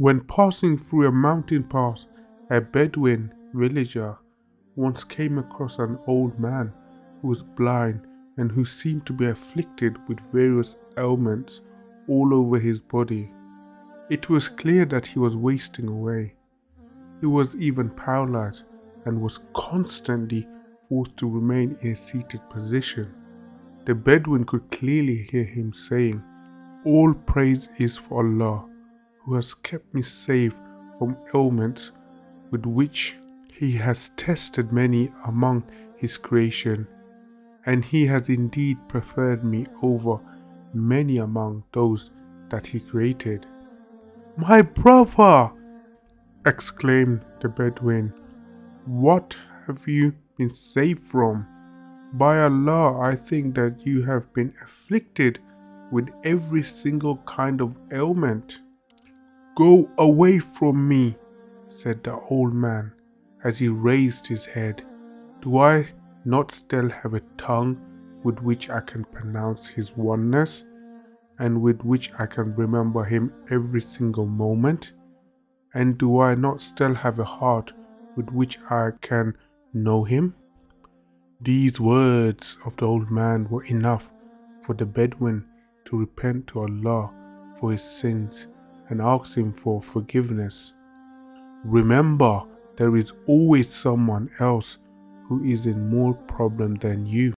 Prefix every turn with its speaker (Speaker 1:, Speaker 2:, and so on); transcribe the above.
Speaker 1: When passing through a mountain pass, a Bedouin villager once came across an old man who was blind and who seemed to be afflicted with various ailments all over his body. It was clear that he was wasting away. He was even paralyzed and was constantly forced to remain in a seated position. The Bedouin could clearly hear him saying, All praise is for Allah, who has kept me safe from ailments with which He has tested many among His creation, and He has indeed preferred me over many among those that He created. My brother! exclaimed the Bedouin. What have you been saved from? By Allah, I think that you have been afflicted with every single kind of ailment. Go away from me, said the old man as he raised his head. Do I not still have a tongue with which I can pronounce his oneness and with which I can remember him every single moment? And do I not still have a heart with which I can know him? These words of the old man were enough for the Bedouin to repent to Allah for his sins and ask him for forgiveness. Remember, there is always someone else who is in more problem than you.